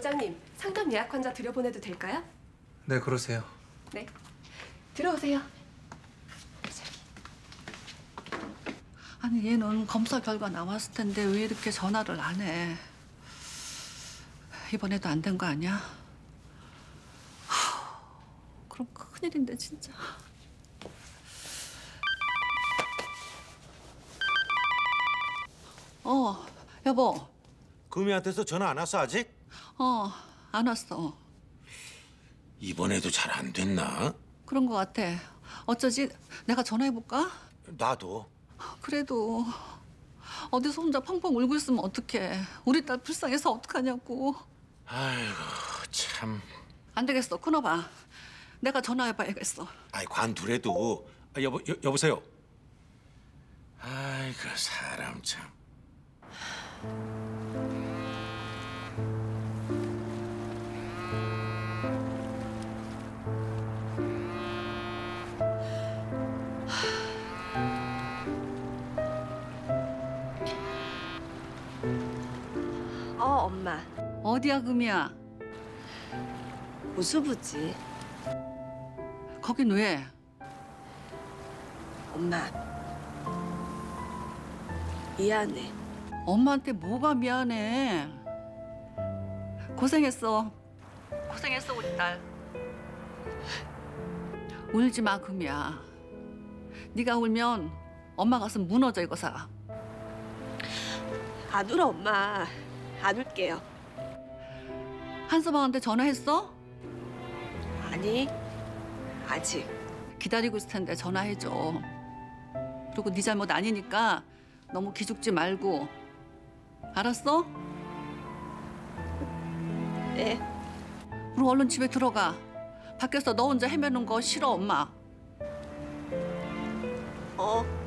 원장님, 상담 예약 환자 들여보내도 될까요? 네, 그러세요. 네. 들어오세요. 아니 얘는 검사 결과 나왔을 텐데 왜 이렇게 전화를 안 해? 이번에도 안 된 거 아니야? 하, 그럼 큰일인데 진짜. 어, 여보. 금이한테서 전화 안 왔어 아직? 어, 안 왔어. 이번에도 잘 안 됐나? 그런 거 같아. 어쩌지? 내가 전화해 볼까? 나도. 그래도 어디서 혼자 펑펑 울고 있으면 어떡해. 우리 딸 불쌍해서 어떡하냐고. 아이고 참. 안 되겠어. 끊어봐. 내가 전화해봐야겠어. 아이 관둘해도 아, 여보 여, 여보세요. 아이 그 사람 참. 엄마. 어디야 금이야? 우수부지. 거긴 왜? 엄마. 미안해. 엄마한테 뭐가 미안해. 고생했어. 고생했어 우리 딸. 울지 마 금이야. 네가 울면 엄마 가슴 무너져 이거 사. 안 울어, 엄마. 안 울게요. 한서방한테 전화했어? 아니, 아직. 기다리고 있을 텐데 전화해줘. 그리고 네 잘못 아니니까 너무 기죽지 말고. 알았어? 네. 그럼 얼른 집에 들어가. 밖에서 너 혼자 헤매는 거 싫어 엄마. 어.